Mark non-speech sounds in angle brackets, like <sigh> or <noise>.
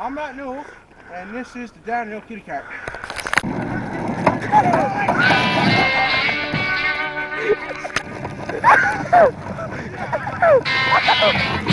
I'm Matt Newell, and this is the Downhill Kitty Cat. <laughs>